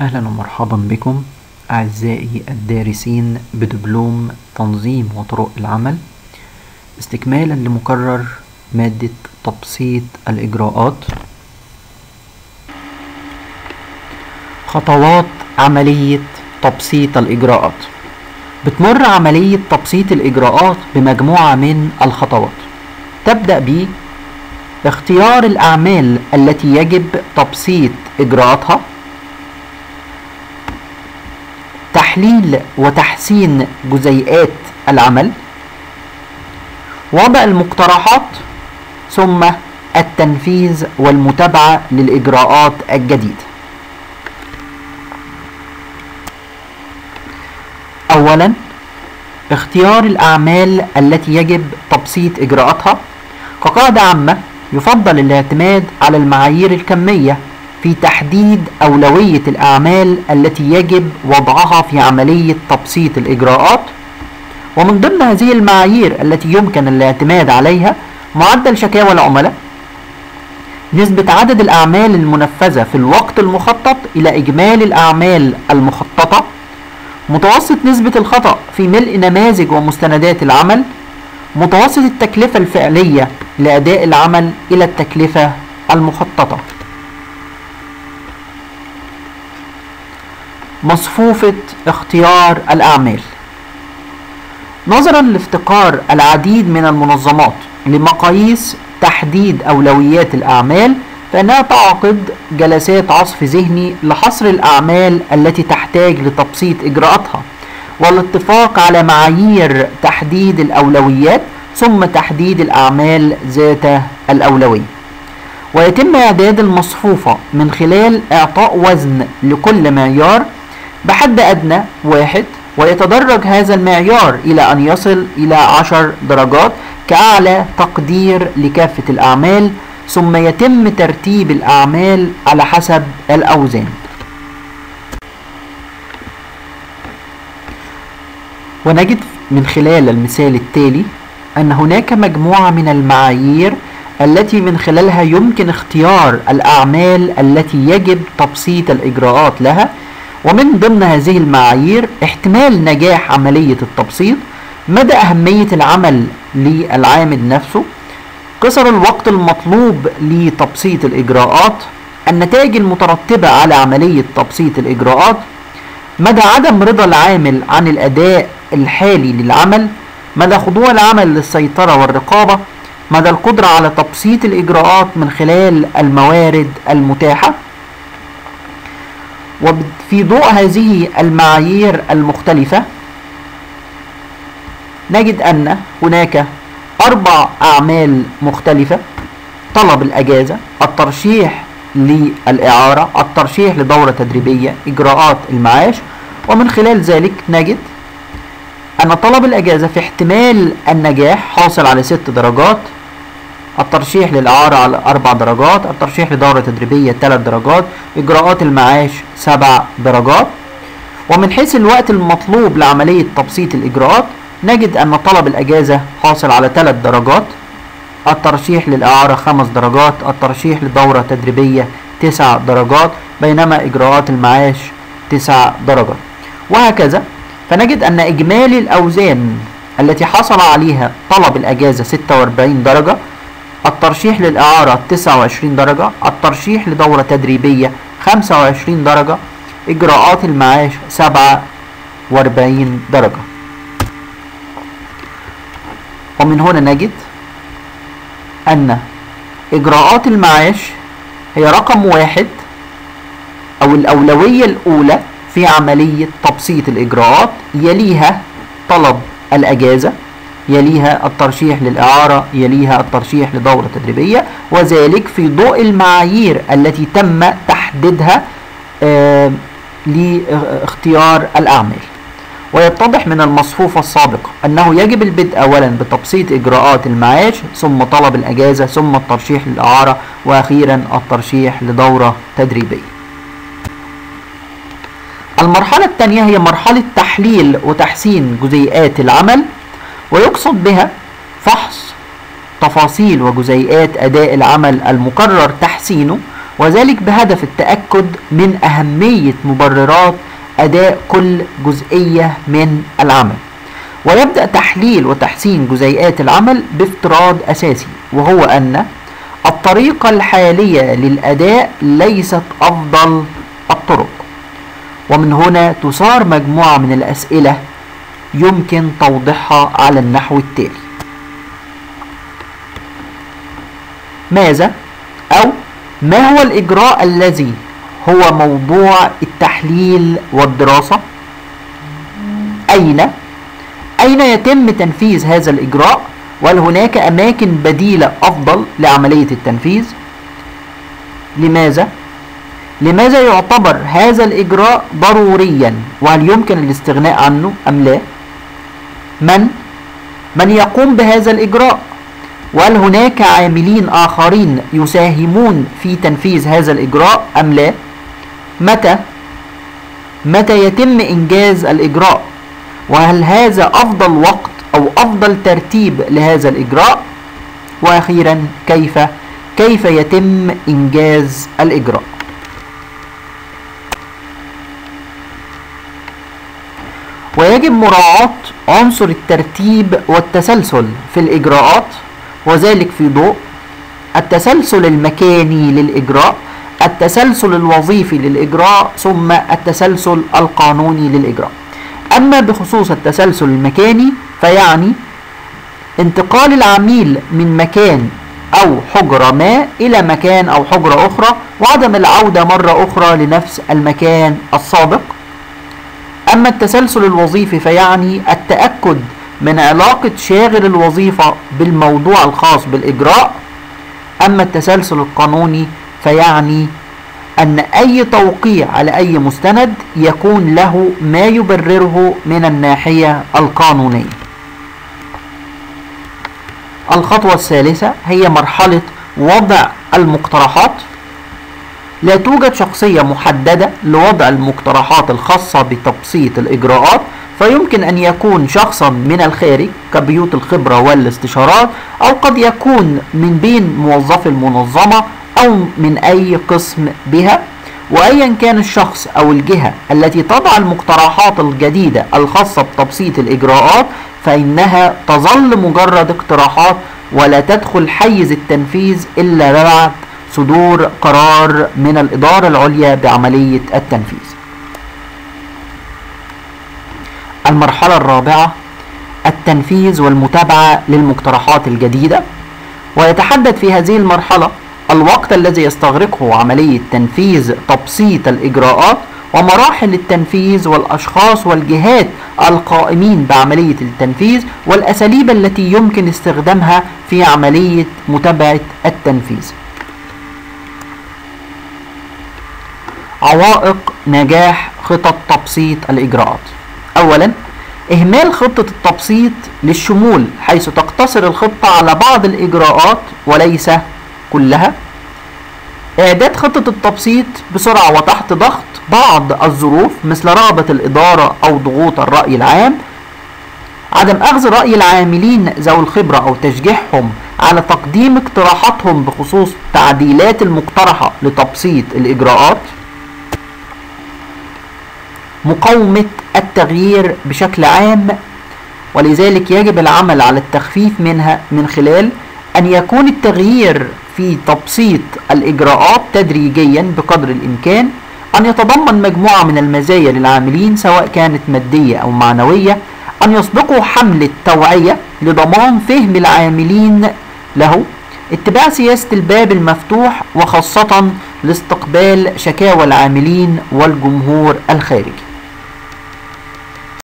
أهلا ومرحبا بكم أعزائي الدارسين بدبلوم تنظيم وطرق العمل. استكمالا لمقرر مادة تبسيط الإجراءات. خطوات عملية تبسيط الإجراءات. بتمر عملية تبسيط الإجراءات بمجموعة من الخطوات. تبدأ ب اختيار الأعمال التي يجب تبسيط إجراءاتها. تحليل وتحسين جزيئات العمل وضع المقترحات ثم التنفيذ والمتابعة للإجراءات الجديدة. أولا اختيار الأعمال التي يجب تبسيط إجراءاتها. كقاعدة عامة يفضل الاعتماد على المعايير الكمية في تحديد أولوية الأعمال التي يجب وضعها في عملية تبسيط الإجراءات. ومن ضمن هذه المعايير التي يمكن الاعتماد عليها معدل شكاوى العملاء. نسبة عدد الأعمال المنفذة في الوقت المخطط إلى إجمالي الأعمال المخططة. متوسط نسبة الخطأ في ملء نماذج ومستندات العمل. متوسط التكلفة الفعلية لأداء العمل إلى التكلفة المخططة. مصفوفة اختيار الأعمال. نظرا لافتقار العديد من المنظمات لمقاييس تحديد أولويات الأعمال فإنها تعقد جلسات عصف ذهني لحصر الأعمال التي تحتاج لتبسيط إجراءاتها والاتفاق على معايير تحديد الأولويات ثم تحديد الأعمال ذات الأولوية. ويتم إعداد المصفوفة من خلال إعطاء وزن لكل معيار بحد أدنى واحد ويتدرج هذا المعيار إلى أن يصل إلى عشر درجات كأعلى تقدير لكافة الأعمال ثم يتم ترتيب الأعمال على حسب الأوزان. ونجد من خلال المثال التالي أن هناك مجموعة من المعايير التي من خلالها يمكن اختيار الأعمال التي يجب تبسيط الإجراءات لها ومن ضمن هذه المعايير احتمال نجاح عملية التبسيط مدى أهمية العمل للعامل نفسه قصر الوقت المطلوب لتبسيط الإجراءات النتائج المترتبة على عملية تبسيط الإجراءات مدى عدم رضا العامل عن الأداء الحالي للعمل مدى خضوع العمل للسيطرة والرقابة مدى القدرة على تبسيط الإجراءات من خلال الموارد المتاحة. وفي ضوء هذه المعايير المختلفة نجد أن هناك أربع أعمال مختلفة طلب الأجازة الترشيح للإعارة الترشيح لدورة تدريبية إجراءات المعاش ومن خلال ذلك نجد أن طلب الأجازة في احتمال النجاح حاصل على ست درجات الترشيح للإعارة على أربع درجات الترشيح لدورة تدريبية ثلاث درجات إجراءات المعاش سبع درجات. ومن حيث الوقت المطلوب لعملية تبسيط الإجراءات نجد أن طلب الأجازة حاصل على ثلاث درجات. الترشيح للإعارة خمس درجات الترشيح لدورة تدريبية تسع درجات بينما إجراءات المعاش تسع درجات. وهكذا. فنجد أن إجمالي الأوزان التي حصل عليها طلب الأجازة 46 درجة الترشيح للإعارة 29 درجة الترشيح لدورة تدريبية 25 درجة إجراءات المعاش 47 درجة. ومن هنا نجد أن إجراءات المعاش هي رقم واحد أو الأولوية الأولى في عملية تبسيط الإجراءات يليها طلب الأجازة يليها الترشيح للإعارة يليها الترشيح لدورة تدريبية وذلك في ضوء المعايير التي تم تحديدها لاختيار الأعمال. ويتضح من المصفوفة السابقة أنه يجب البدء أولا بتبسيط إجراءات المعاش ثم طلب الأجازة ثم الترشيح للإعارة وأخيرا الترشيح لدورة تدريبية. المرحلة الثانية هي مرحلة تحليل وتحسين جزيئات العمل. ويقصد بها فحص تفاصيل وجزيئات أداء العمل المقرر تحسينه وذلك بهدف التأكد من أهمية مبررات أداء كل جزئية من العمل. ويبدأ تحليل وتحسين جزيئات العمل بافتراض أساسي وهو أن الطريقة الحالية للأداء ليست أفضل الطرق. ومن هنا تثار مجموعة من الأسئلة يمكن توضيحها على النحو التالي. ماذا؟ أو ما هو الإجراء الذي هو موضوع التحليل والدراسة؟ أين؟ أين يتم تنفيذ هذا الإجراء؟ وهل هناك أماكن بديلة أفضل لعملية التنفيذ؟ لماذا؟ لماذا يعتبر هذا الإجراء ضروريا؟ وهل يمكن الاستغناء عنه أم لا؟ من؟ من يقوم بهذا الإجراء؟ وهل هناك عاملين آخرين يساهمون في تنفيذ هذا الإجراء أم لا؟ متى؟ متى يتم إنجاز الإجراء؟ وهل هذا أفضل وقت أو أفضل ترتيب لهذا الإجراء؟ وأخيرا كيف؟ كيف يتم إنجاز الإجراء؟ ويجب مراعاة عنصر الترتيب والتسلسل في الإجراءات وذلك في ضوء التسلسل المكاني للإجراء التسلسل الوظيفي للإجراء ثم التسلسل القانوني للإجراء. أما بخصوص التسلسل المكاني فيعني انتقال العميل من مكان أو حجرة ما إلى مكان أو حجرة أخرى وعدم العودة مرة أخرى لنفس المكان السابق. أما التسلسل الوظيفي فيعني التأكد من علاقة شاغل الوظيفة بالموضوع الخاص بالإجراء. أما التسلسل القانوني فيعني أن أي توقيع على أي مستند يكون له ما يبرره من الناحية القانونية. الخطوة الثالثة هي مرحلة وضع المقترحات. لا توجد شخصية محددة لوضع المقترحات الخاصة بتبسيط الإجراءات فيمكن أن يكون شخصا من الخارج كبيوت الخبرة والاستشارات أو قد يكون من بين موظفي المنظمة أو من أي قسم بها. وأيا كان الشخص أو الجهة التي تضع المقترحات الجديدة الخاصة بتبسيط الإجراءات فإنها تظل مجرد اقتراحات ولا تدخل حيز التنفيذ إلا بعد صدور قرار من الإدارة العليا بعملية التنفيذ. المرحلة الرابعة التنفيذ والمتابعة للمقترحات الجديدة. ويتحدد في هذه المرحلة الوقت الذي يستغرقه عملية تنفيذ تبسيط الإجراءات ومراحل التنفيذ والأشخاص والجهات القائمين بعملية التنفيذ والأساليب التي يمكن استخدامها في عملية متابعة التنفيذ. عوائق نجاح خطط تبسيط الإجراءات. أولا إهمال خطة التبسيط للشمول حيث تقتصر الخطة على بعض الإجراءات وليس كلها. إعداد خطة التبسيط بسرعة وتحت ضغط بعض الظروف مثل رغبة الإدارة أو ضغوط الرأي العام. عدم أخذ رأي العاملين ذوي الخبرة أو تشجيعهم على تقديم اقتراحاتهم بخصوص تعديلات المقترحة لتبسيط الإجراءات. مقاومة التغيير بشكل عام ولذلك يجب العمل على التخفيف منها من خلال أن يكون التغيير في تبسيط الإجراءات تدريجيا بقدر الإمكان أن يتضمن مجموعة من المزايا للعاملين سواء كانت مادية أو معنوية أن يسبقوا حملة توعية لضمان فهم العاملين له اتباع سياسة الباب المفتوح وخاصة لاستقبال شكاوى العاملين والجمهور الخارجي.